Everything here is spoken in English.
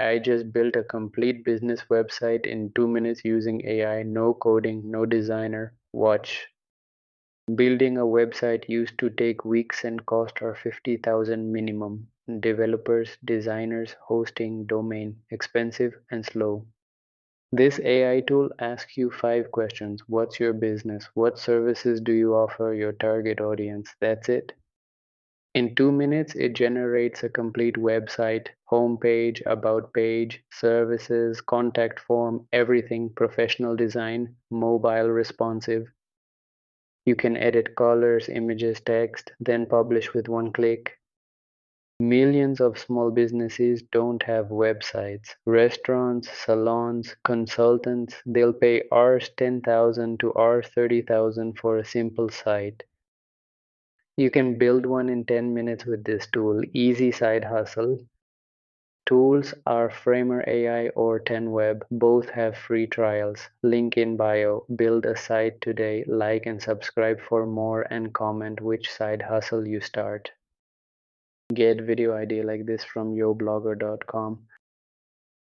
I just built a complete business website in two minutes using AI, no coding, no designer. Watch. Building a website used to take weeks and cost her 50,000 minimum. Developers, designers, hosting, domain, expensive and slow. This AI tool asks you five questions. What's your business? What services do you offer your target audience? That's it. In two minutes, it generates a complete website, homepage, about page, services, contact form, everything professional design, mobile responsive. You can edit colors, images, text, then publish with one click. Millions of small businesses don't have websites. Restaurants, salons, consultants, they'll pay Rs 10,000 to Rs 30,000 for a simple site. You can build one in 10 minutes with this tool. Easy side hustle. Tools are Framer AI or 10web. Both have free trials. Link in bio. Build a site today. Like and subscribe for more and comment which side hustle you start. Get video idea like this from yoblogger.com.